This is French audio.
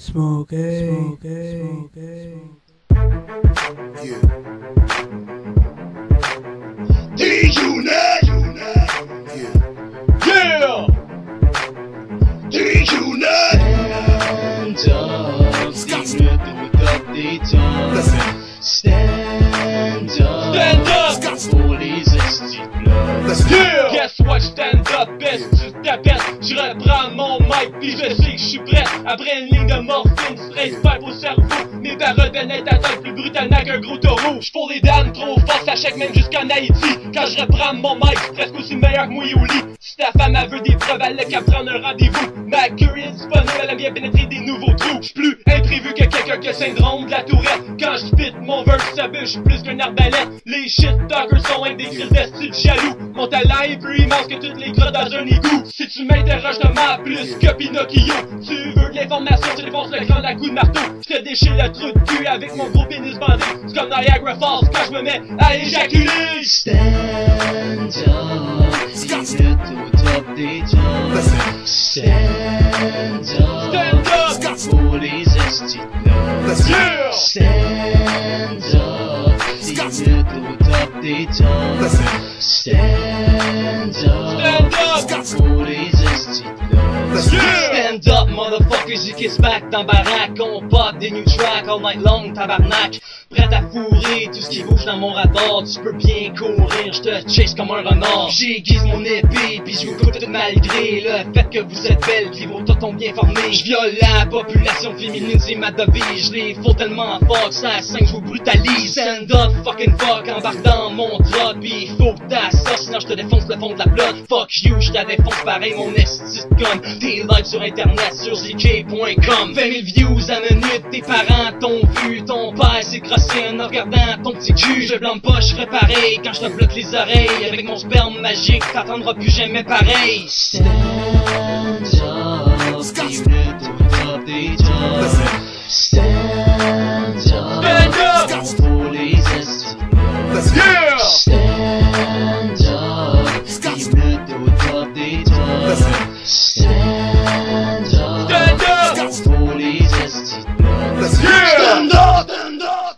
Smoke, smoke, smoke, Yeah. Guess what, stand up, best, tu Je reprends mon mic, pis je sais que je suis prêt. Après une ligne de morphine, straight pipe au cerveau Mes paroles ta tête plus brutalement qu'un gros taureau. J'pour les dames trop fort, ça chèque même jusqu'en Haïti. Quand je reprends mon mic, presque aussi meilleur que moi au lit Si ta femme elle veut des preuves, elle a qu'à prendre un rendez-vous. Ma queue est disponible, elle aime bien pénétrer des nouveaux Quand j'spit mon verse, ça bûche plus qu'un arbalète. Les shit talkers sont un des crises d'estime jaloux. Mon talent est plus immense que toutes les crottes dans un égout. Si tu m'interroges, je te mens plus que Pinocchio. Tu veux de l'information, tu défonces le crâne à coups de marteau. Je te déchire le trou de cul avec mon gros pénis bandé. C'est comme Niagara Falls quand je me mets à éjaculer. Stand up, au top des. Stand up, Stand up! pour les Stand up, top des tongues. Listen. Stand up, Stand up! Stand up, motherfuckers, you kiss back dans baraque. On pop des new tracks all night long, tabarnak. Prête à fourrer tout ce qui bouge dans mon radar. Tu peux bien courir, je te chase comme un renard. J'aiguise mon épée, puis je vous coûte malgré le fait que vous êtes belle, puis vos tontons bien formés. Je viole la population féminine, c'est ma devise. Je les faut tellement fort que ça à 5, je vous brutalise. Stand up, fucking fuck, embarque dans mon truck, puis faut que t'as ça, sinon je te défonce le fond de la blood. Fuck you, je te défonce pareil, mon esti de gun. T'es live sur internet, sur zk.com. 20 000 views à minute, tes parents t'ont vu, ton père s'est Tiens, en regardant ton petit cul, je blâme pas, je ferai pareil. Quand je te bloque les oreilles avec mon sperme magique T'attendras plus jamais pareil. Stand up, Stand up, pour les Stand up, Stand up, pour les Stand up, Stand up.